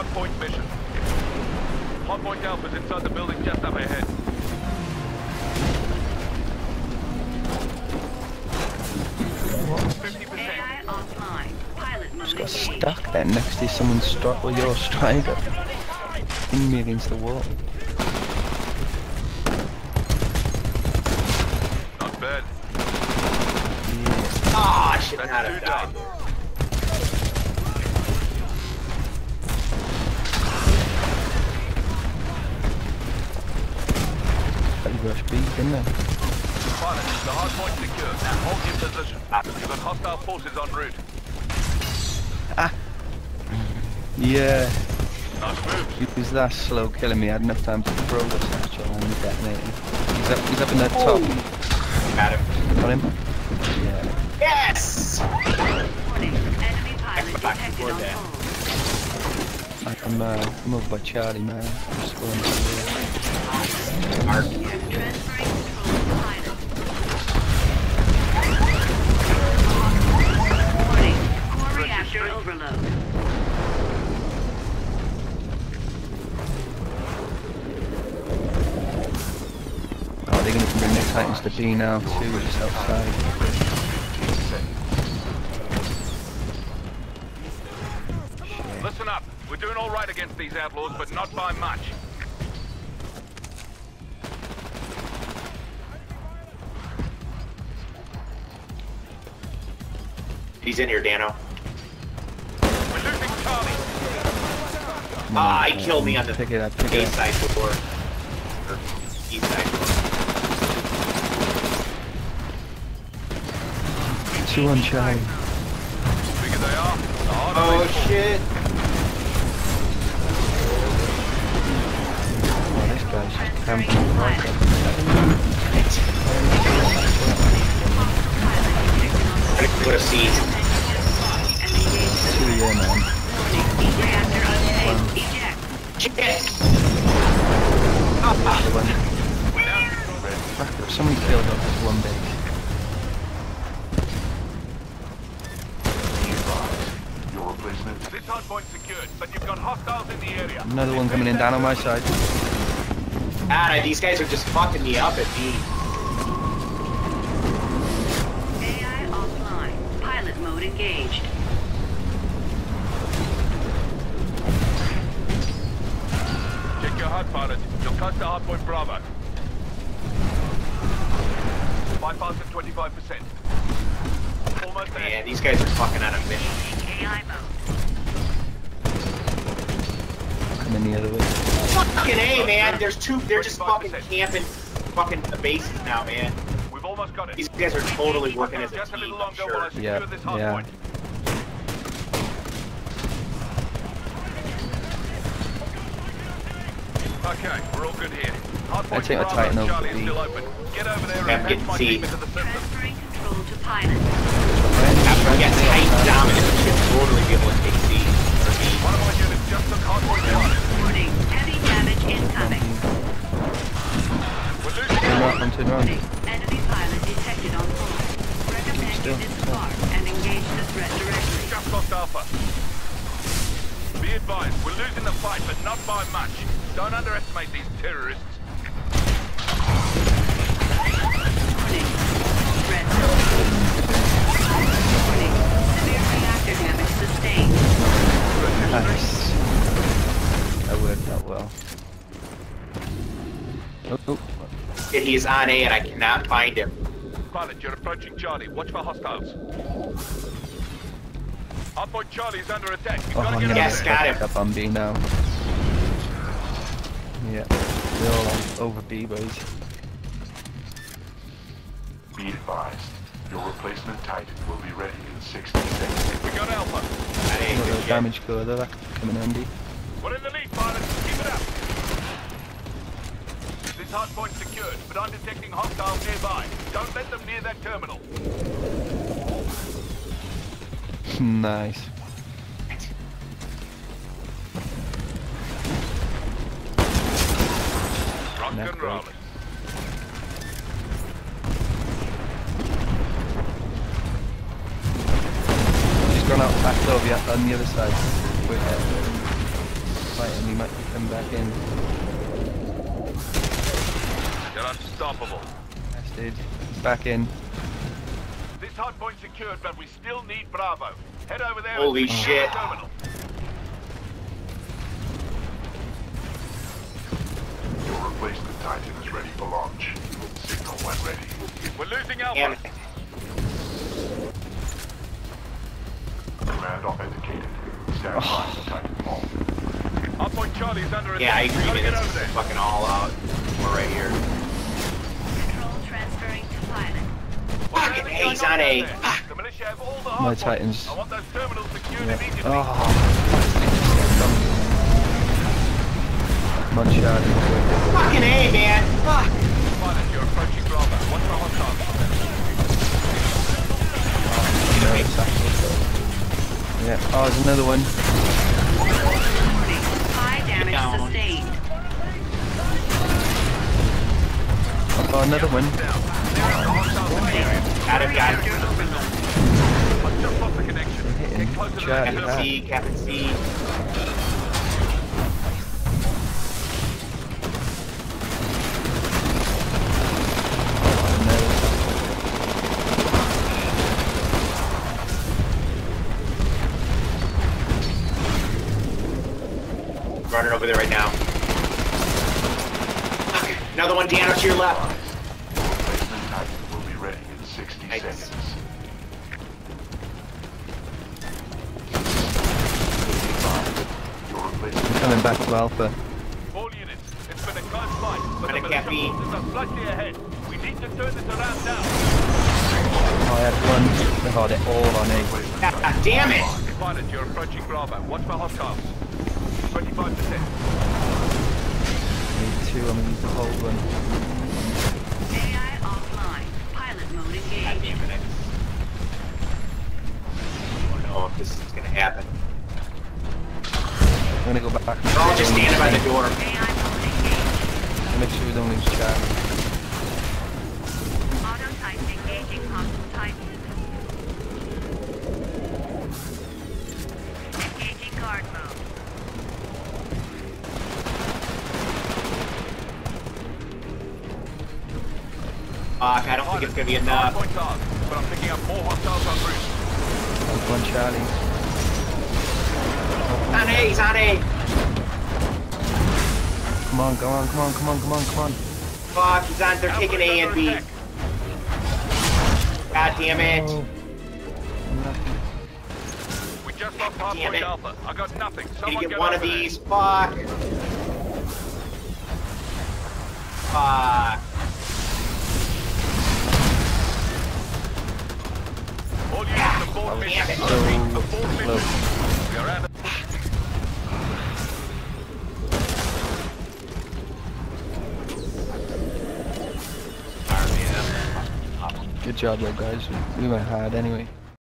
hardpoint mission. Hardpoint Alpha's inside the building just up ahead. Fifty percent. AI offline. Pilot mode Got stuck there next to someone's strike or your Stryder. In me against the wall. Not bad. Ah, I should That's not have died. Rush B, didn't it? Pilot, the hardpoint secure. Now hold your position. You've got hostile forces en route. Ah. Yeah. Nice move. He was that slow killing me. I had enough time to throw the satchel and detonate him. He's up, he's up in that top. Got him. Got him? Yeah. Yes! Warning. Enemy pilot detected on hold. I- I'm, uh, I'm over by Charlie, man. I'm just going to the Mark. Overload. Oh, they're going to bring their Titans to B now, too, just outside. Doing all right against these outlaws, but not by much. He's in here, Dano. We're losing Charlie. Ah, he killed me on the Pick it up, pick it east up. side door. Or east side door. Two on Charlie. Bigger they are, the harder Oh shit! Shit! The one. Fuck, Somebody killed off this one base. This hardpoint secured, but you've got hostiles in the area. Another one coming in down on my side. Ah, these guys are just fucking me up at B. AI offline. Pilot mode engaged. Check your hard pilot. You'll cut the hardpoint Bravo. Bypass at 25%. Almost there. Man, these guys are fucking on a mission. AI mode. Coming the other way. Fucking A, man. There's two. They're just fucking camping fucking the bases now, man. We've almost got it. These guys are totally working as a Just a team, little I'm longer while I sure. secure Yeah, this yeah. hardpoint. Okay, we're all good here. Hardpoint I'd take my Bravo Titan over Charlie is still open. Get over there Yeah, and get patch my team into the system. Transferring control to pilot. After we get tight and dominant, we should totally be able to take Turn Charlie. around, I'm turning around. Warning. Enemy pilot detected on hold. Recommend you disembark and engage the threat directly. Just lost Alpha. Be advised, we're losing the fight, but not by much. Don't underestimate these terrorists. Warning. Threat. Warning. Severe reactor damage sustained. Nice. That worked out well. Oh, oh. He is on A and I cannot find him. Pilot, you're approaching Charlie. Watch for hostiles. Hardpoint Charlie is under attack. You've Oh, got to I'm get gonna Yes, over get got there. him. up on B now. Yeah, they're all on over B, boys. Be advised, your replacement Titan will be ready in 60 seconds. We got Alpha. That ain't Got good damage coder, that could come in handy. We're in the lead, pilot. Keep it up. This hardpoint's secured, but I'm detecting hostiles nearby. Don't let them near that terminal. nice. Rock Neck and rolling. She's gone out back over on the other side. Uh, Titan, he might be coming back in. You're unstoppable. Yes, dude. He's back in. This hard point secured, but we still need Bravo. Head over there Holy and secure shit. the terminal. Your replacement Titan is ready for launch. Signal when ready. We're losing Alpha. Damn it. Command authenticated. Stand oh. by for Titan fall. Hardpoint Charlie is under attack. Yeah, I agree. Gotta man. get This over is there. fucking all out. We're right here. Fucking Whatever's he's on A. there, Ah. The have all the My Titans. I want those terminals secured Yeah. immediately. Oh, Come on, Fucking A, man. Fuck. Pilot, you're approaching Bravo. What's the hot? No, it's actually- Yeah. Oh, there's another one. High damage down. sustained. Oh, another one. The Charlie. Captain. C, Captain C. Running over there right now. Another one, Dano, to your left. Your replacement Titan will be ready in 60 Nice. Seconds. Your no. Coming back to Alpha. All units, it's been a close fight, but the militia Cappy. forces are slightly ahead. We need to turn this around now. I had one. They're all on A. God damn it. Pilot, you're approaching Bravo. Watch for hot cars. 25%. Need two. I'm gonna use the whole one. AI offline. Mode engaged. I don't know if this is gonna happen. I'm gonna go back. They're all just standing by the door. AI mode engaged. Make sure we don't lose Charlie. Fuck, I don't think it's gonna be enough. Hardpoint cars, but I'm picking up more hostiles en route. Oh, one Charlie. On A, he's on A. Come on, come on, come on, come on, come on, come on. Fuck, he's on. They're taking A and B. God damn it. Oh. We just lost Damn hardpoint it. Alpha. I got nothing. Can Someone you get get one of over there. these? Fuck. Fuck. Good job, though, guys. We were hard anyway.